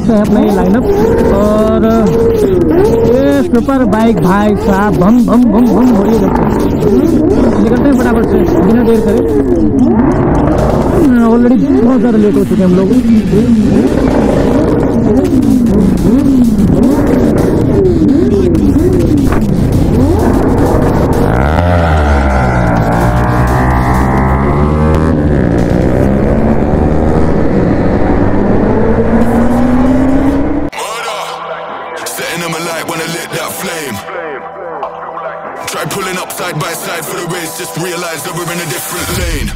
से है अपना ये लाइनअप और ये सुपर बाइक भाई साहब, भम भम भम भम, हो रही निकलते हैं फटाफट से, बिना देर करें। ऑलरेडी बहुत ज़्यादा लेट हो चुके हैं हम लोग। Flame. Try pulling up side by side for the race, just realize that we're in a different lane.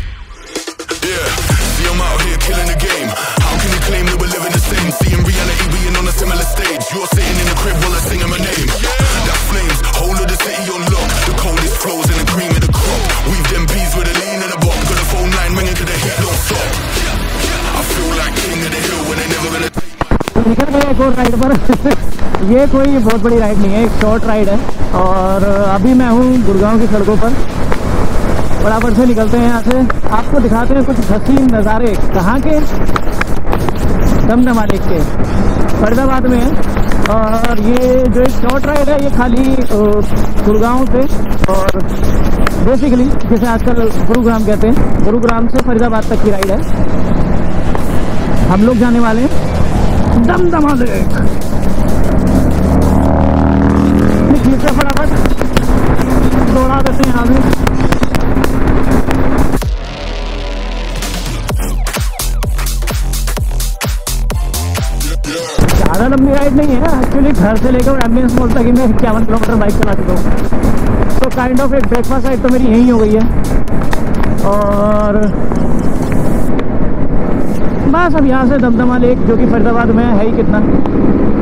Yeah, see I'm out here killing the game. How can you claim that we're living the same? See in reality being on a similar stage. You're sitting in the crib while I'm singing my name. That flames, whole of the city on lock. The coldest flows and the cream of the crop. Weave them bees with a lean and a bop. Got a phone line ringing to the heat don't stop. I feel like king of the hill when they never gonna. ये कोई बहुत बड़ी ride नहीं है, एक short ride है। और अभी मैं हूँ गुड़गांव की सड़कों पर। बराबर से निकलते हैं यहाँ से। आपको दिखाते हैं कुछ हसीन नज़ारे। कहाँ के? दमदमा लेक के। फरीदाबाद में है। और ये जो एक शॉर्ट राइड है, ये खाली गुड़गांव से और बेसिकली जैसे आजकल गुरुग्राम कहते हैं। गुरुग्राम से फरीदाबाद तक की राइड है। हम लोग जाने वाले हैं दमदमा लेक। निकलिए से फटाफट दौड़ा देते हैं आगे ज़्यादा लंबी राइड नहीं है ना एक्चुअली घर से लेकर एम्बियंस मॉल तक ही मैं इक्यावन किलोमीटर बाइक चला चुका हूँ। तो काइंड ऑफ़ एक ब्रेकफास्ट राइड तो मेरी यहीं हो गई है। और बस अब यहाँ से दमदमा लेक, जो कि फरीदाबाद में है ही कितना।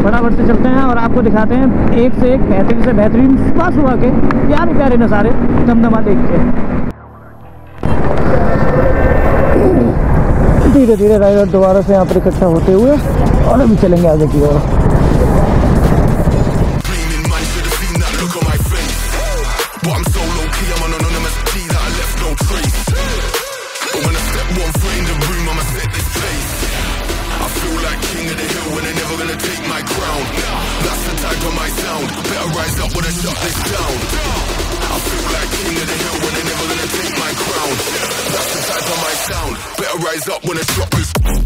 फटाफट से चलते हैं और आपको दिखाते हैं एक से एक बेहतरीन से बेहतरीन सुबह सुबह के प्यारे प्यारे नज़ारे। दमदमा लेक के। धीरे धीरे राइडर दोबारा से यहाँ पर इकट्ठा होते हुए और अभी चलेंगे आगे की ओर। I'm so Of my sound. Better rise up when I shut this down. I feel like king of the hill when they're never gonna take my crown. That's the type of my sound. Better rise up when I drop this.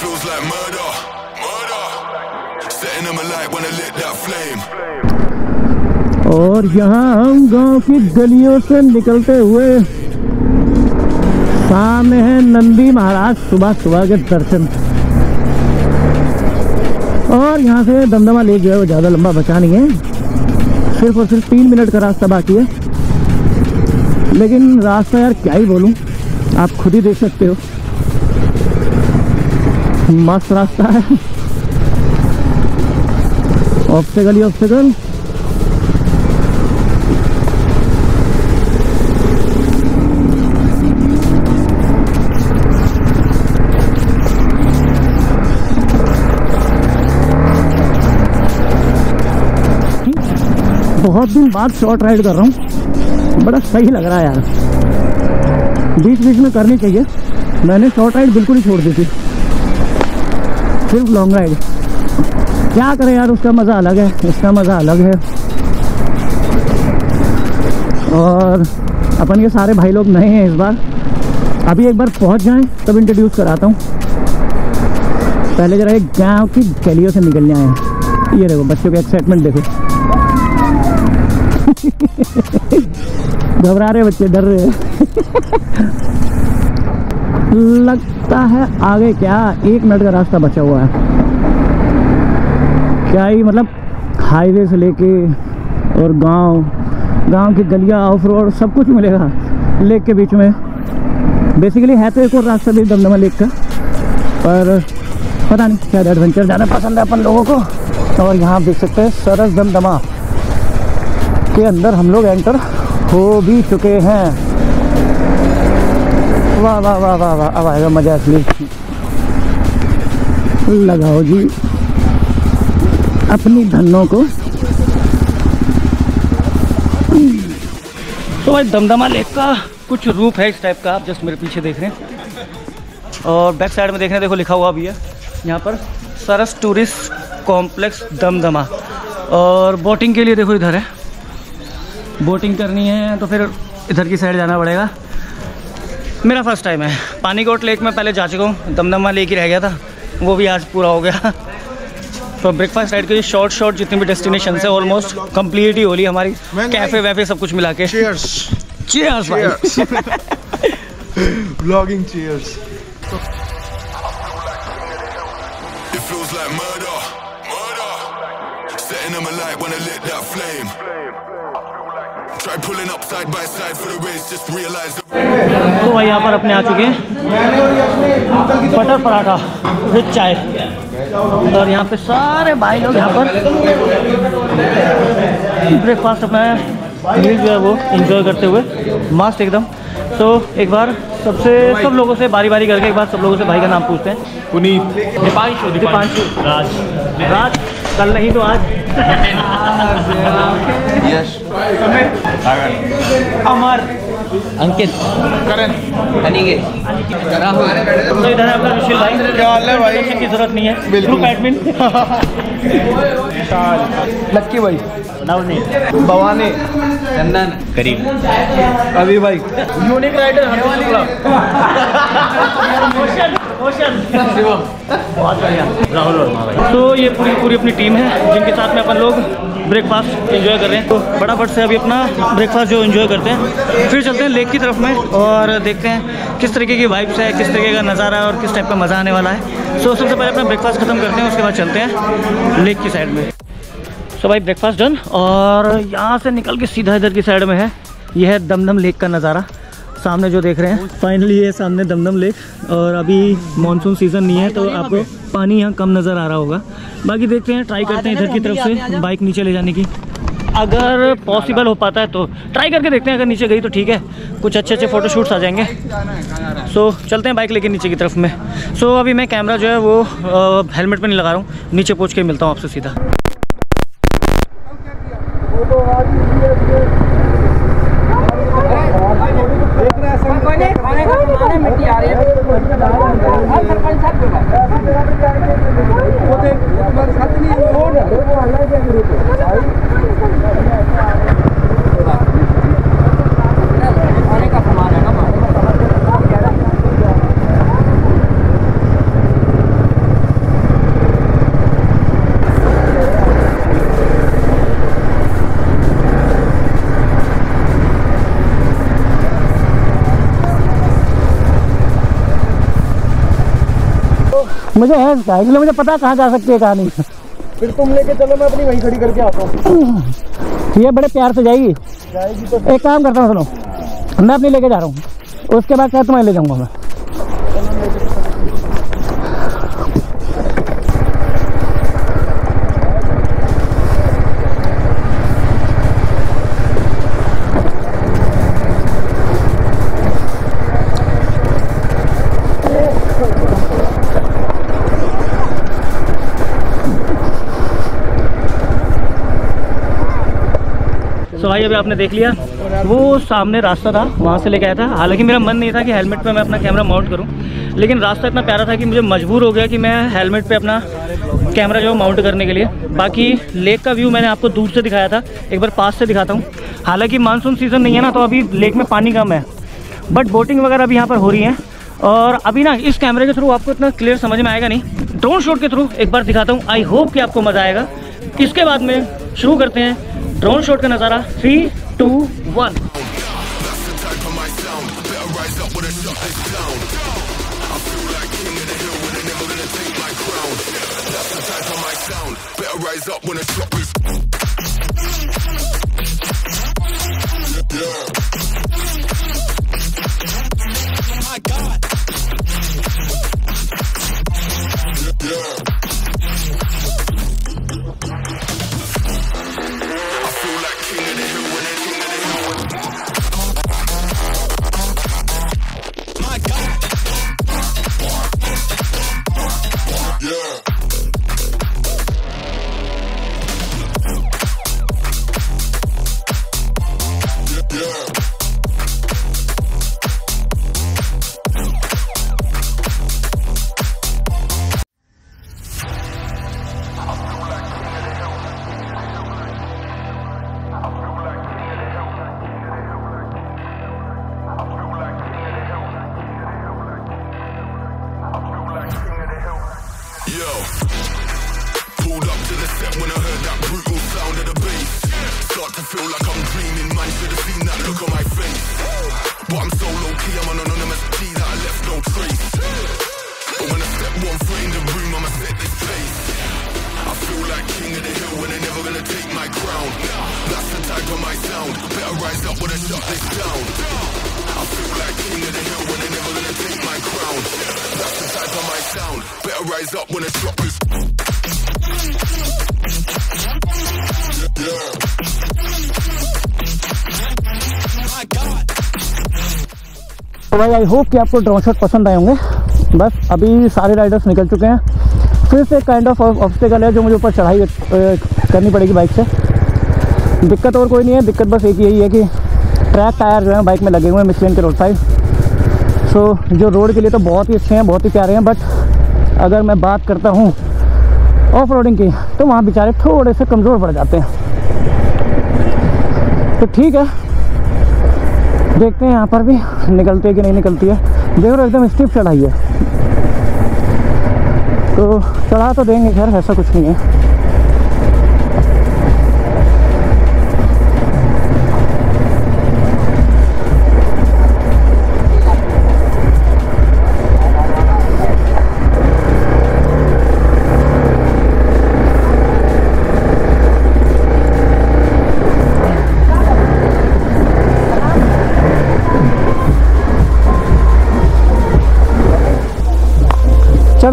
Feels like murder, murder. Setting them alight when I lit that flame. और यहाँ हम गाँव की गलियों से निकलते हुए सामने है नंदी महाराज सुबह सुबह के दर्शन। और यहाँ से दमदमा लेक जो है वो ज़्यादा लंबा बचा नहीं है। सिर्फ़ और सिर्फ़ तीन मिनट का रास्ता बाकी है। लेकिन रास्ता यार क्या ही बोलूँ आप खुद ही देख सकते हो। मस्त रास्ता है ऑब्स्टेकल ही ऑब्स्टेकल बहुत दिन बाद शॉर्ट राइड कर रहा हूँ। बड़ा सही लग रहा है यार। बीच बीच में करनी चाहिए। मैंने शॉर्ट राइड बिल्कुल ही छोड़ दी थी। सिर्फ़ लॉन्ग राइड क्या करें यार, उसका मज़ा अलग है इसका मज़ा अलग है। और अपन ये सारे भाई लोग नए हैं इस बार। अभी एक बार पहुँच जाएँ, तब इंट्रोड्यूस कराता हूँ। पहले जरा एक गाँव की गलियों से निकलने आए ये देखो, बच्चों के एक्साइटमेंट देखो। घबरा रहे बच्चे, डर रहे हैं। लगता है आगे क्या? एक मिनट का रास्ता बचा हुआ है। क्या ही मतलब हाईवे से लेके और गाँव गाँव की गलियाँ ऑफ़ रोड सब कुछ मिलेगा लेक के बीच में। बेसिकली है तो एक और रास्ता भी दमदमा लेक का। पर पता नहीं शायद एडवेंचर ज़्यादा पसंद है अपन लोगों को। और यहाँ देख सकते हैं सरस दमदमा के अंदर हम लोग एंटर हो भी चुके हैं। वाह वाह वाह वाह वाह। अब आएगा मज़ा असली लगाओ जी। अपनी धनों को। तो भाई दमदमा लेक का कुछ रूप है इस टाइप का, आप जस्ट मेरे पीछे देख रहे हैं। और बैक साइड में देख रहे हैं, देखो लिखा हुआ भी है। यहाँ पर सरस टूरिस्ट कॉम्प्लेक्स दमदमा। और बोटिंग के लिए देखो इधर है। बोटिंग करनी है तो फिर इधर की साइड जाना पड़ेगा। मेरा फ़र्स्ट टाइम है। पानीकोट लेक में पहले जा चुका हूँ। दमदमा लेक ही रह गया था। वो भी आज पूरा हो गया। तो ब्रेकफास्ट साइड के शॉर्ट शॉर्ट जितनी भी डेस्टिनेशन है ऑलमोस्ट कंप्लीट ही हो ली हमारी कैफ़े वैफे सब कुछ मिला के। Try pulling up side by side for the race. Just realize. The तो भाई यहाँ पर अपने आ चुके हैं। Butter paratha with chai. और यहाँ पे सारे भाई लोग यहाँ पर ब्रेकफास्ट अपना मील जो है वो इंजॉय करते हुए मस्त एकदम। तो एक बार सबसे सब लोगों से बारी बारी करके एक बार सब लोगों से भाई का नाम पूछते हैं। पुनीत। दीपांशु दीपांशु। राज। राज। कल नहीं तो आज. अमर। अंकित। करण। अनिकेत तो इधर है अपना भाई। क्या हाल है भाई? की ज़रूरत नहीं है। बिल्कुल। ग्रुप एडमिन लक्की भाई। नवनीत भवानी चंदन। करीम अभी भाई। यूनिक राइडर क्वेश्चन क्वेश्चन बहुत बढ़िया। राहुल वर्मा भाई। तो ये पूरी पूरी अपनी टीम है जिनके साथ में अपन लोग ब्रेकफास्ट एंजॉय कर रहे हैं। तो फटाफट से अभी अपना ब्रेकफास्ट जो एंजॉय करते हैं फिर चलते हैं लेक की तरफ़ में और देखते हैं किस तरीके की वाइब्स है किस तरीके का नज़ारा है और किस टाइप का मज़ा आने वाला है। सो सबसे पहले अपना ब्रेकफास्ट खत्म करते हैं उसके बाद चलते हैं लेक की साइड में। सो भाई ब्रेकफास्ट डन और यहाँ से निकल के सीधा इधर की साइड में है। यह है दमदम लेक का नज़ारा। सामने जो देख रहे हैं। फाइनली ये सामने दमदम लेक और अभी मानसून सीज़न नहीं है तो आपको पानी यहाँ कम नज़र आ रहा होगा। बाकी देखते हैं ट्राई करते हैं इधर की तरफ़ से बाइक नीचे ले जाने की। अगर पॉसिबल हो पाता है तो ट्राई करके देखते हैं अगर नीचे गई तो ठीक है। कुछ अच्छे अच्छे फ़ोटोशूट्स आ जाएँगे। सो चलते हैं बाइक लेके नीचे की तरफ़ में। सो अभी मैं कैमरा जो है वो हेलमेट पे नहीं लगा रहा हूँ। नीचे पहुँच के मिलता हूँ आपसे सीधा। मुझे है मुझे पता कहाँ जा सकती है कहाँ नहीं फिर तुम लेके चलो मैं अपनी वही खड़ी करके आता हूँ। ये बड़े प्यार से जाएगी। जाएगी तो एक काम करता हूँ सुनो। मैं अपनी लेके जा रहा हूँ। उसके बाद क्या तुम्हें ले जाऊँगा मैं। भाई अभी आपने देख लिया। वो सामने रास्ता था, वहाँ से लेके आया था। हालाँकि मेरा मन नहीं था कि हेलमेट पे मैं अपना कैमरा माउंट करूँ, लेकिन रास्ता इतना प्यारा था कि मुझे मजबूर हो गया कि मैं हेलमेट पे अपना कैमरा जो माउंट करने के लिए। बाकी लेक का व्यू मैंने आपको दूर से दिखाया था, एक बार पास से दिखाता हूँ। हालाँकि मानसून सीज़न नहीं है ना तो अभी लेक में पानी कम है। बट बोटिंग वगैरह अभी यहाँ पर हो रही है। और अभी ना, इस कैमरे के थ्रू आपको इतना क्लियर समझ में आएगा नहीं। ड्रोन शॉट के थ्रू एक बार दिखाता हूँ आई होप कि आपको मज़ा आएगा। इसके बाद में शुरू करते हैं ड्रोन शॉट का नज़ारा three two one. Better rise up when the shot this Yo. Pulled up to the set when I heard that brutal sound of the bass. Start to feel like I'm dreaming, man. Should have seen that look on my face. But I'm so low key, I'm an anonymous G that I left no trace. But when I step one foot in the room, I'ma set this pace. I feel like king of the hill when they're never gonna take my crown. That's the type of my sound. Better rise up when I shut this down. I feel like king of the hill when they're never gonna take my crown. Better rise up when I drop God. तो भाई I hope कि आपको drone shot पसंद आए होंगे। बस, अभी सारे राइडर्स निकल चुके हैं। फिर से काइंड ऑफ़ ऑब्स्टिकल है जो मुझे ऊपर चढ़ाई करनी पड़ेगी बाइक से। दिक्कत और कोई नहीं है। दिक्कत बस एक यही है कि ट्रैक टायर जो है बाइक में लगे हुए हैं मिशलिन के रोड साइड सो जो रोड के लिए तो बहुत ही अच्छे हैं, बहुत ही प्यारे हैं बट अगर मैं बात करता हूँ ऑफ़ रोडिंग की तो वहाँ बेचारे थोड़े से कमज़ोर पड़ जाते हैं। तो ठीक है। देखते हैं यहाँ पर भी निकलती है कि नहीं निकलती है। देख रहे एकदम स्टिप चढ़ाई है। तो चढ़ा तो देंगे, खैर ऐसा कुछ नहीं है।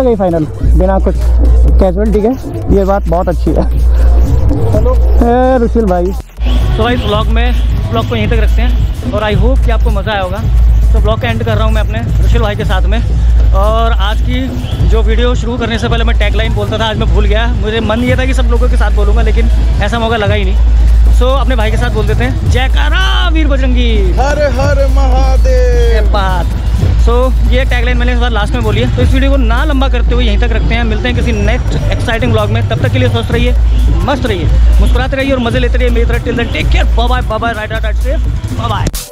गई फाइनल बिना कुछ कैजुअलिटी के। ये बात बहुत अच्छी है। चलो रुशिल भाई। तो भाई ब्लॉग में ब्लॉग को यहीं तक रखते हैं। और आई होप कि आपको मज़ा आया होगा। तो ब्लॉग का एंड कर रहा हूँ मैं अपने रुशिल भाई के साथ में। और आज की जो वीडियो शुरू करने से पहले मैं टैगलाइन बोलता था आज मैं भूल गया। मुझे मन ये था कि सब लोगों के साथ बोलूँगा लेकिन ऐसा मौका लगा ही नहीं। सो अपने भाई के साथ बोल देते हैं जयकारा वीर बजरंगी हर हर महादेव। बात सो so, ये टैगलाइन मैंने इस बार लास्ट में बोली है। तो इस वीडियो को ना लंबा करते हुए यहीं तक रखते हैं। मिलते हैं किसी नेक्स्ट एक्साइटिंग ब्लॉग में। तब तक के लिए स्वस्थ रहिए मस्त रहिए। मुस्कुराते रहिए और मज़े लेते रहिए। मेरी तरह till take care bye bye right bye